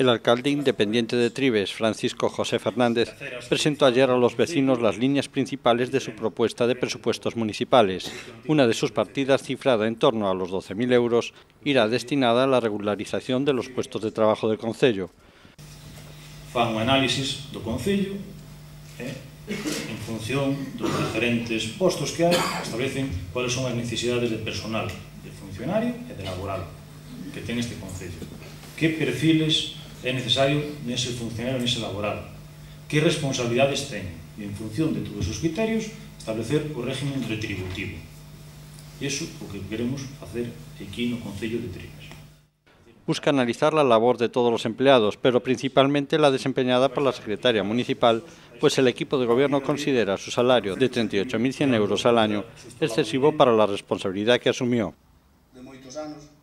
El alcalde independiente de Tribes, Francisco José Fernández, presentó ayer a los vecinos las líneas principales de su propuesta de presupuestos municipales. Una de sus partidas, cifrada en torno a los 12.000 euros, irá destinada a la regularización de los puestos de trabajo del Concello. Fan un análisis do Concello eh, en función dos diferentes postos que hai, establecen cuáles son as necesidades de personal, de funcionario e de laboral que ten este Concello. Que perfiles é necesario nese funcionario, nese laboral. Que responsabilidades ten? E en función de todos os criterios, establecer o régimen retributivo. E iso o que queremos facer aquí no Concello de Tribes. Busca analizar la labor de todos los empleados, pero principalmente la desempeñada por la secretaria municipal, pues el equipo de gobierno considera su salario de 38.100 euros al año excesivo para la responsabilidad que asumió. De moitos anos